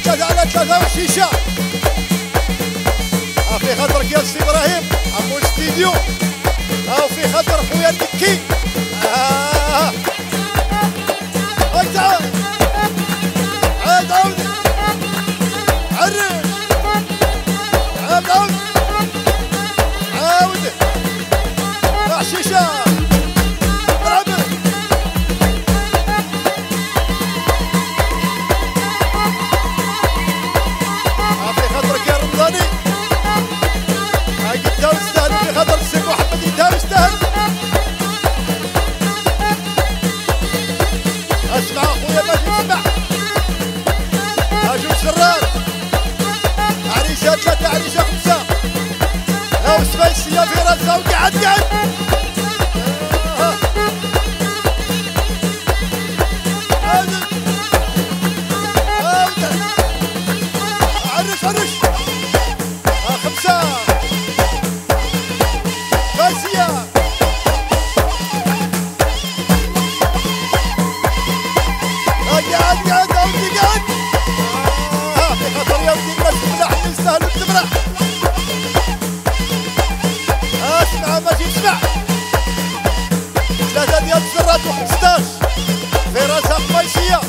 ثلاثة على ثلاثة وشيشة ها في خاطرك يا سي إبراهيم عمو الاستديو ها في خاطر خويا المكي آه. سبيسية في راسها ثلاثة ديال الزرات و15 في راسها قميصية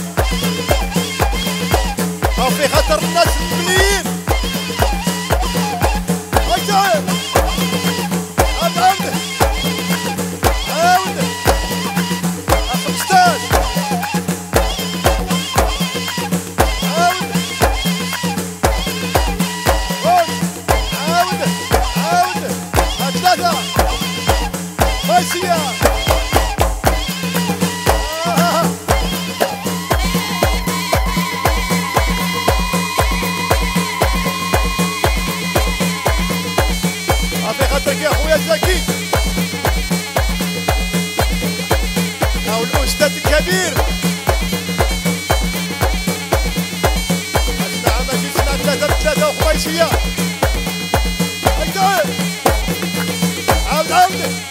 أو في خطر الناس المليين ثلاثة ماشية يا خويا زكي. أو الأستاذ الكبير. الساعة ماشي سنه ثلاثة ثلاثة وخميسية. عاود عاود.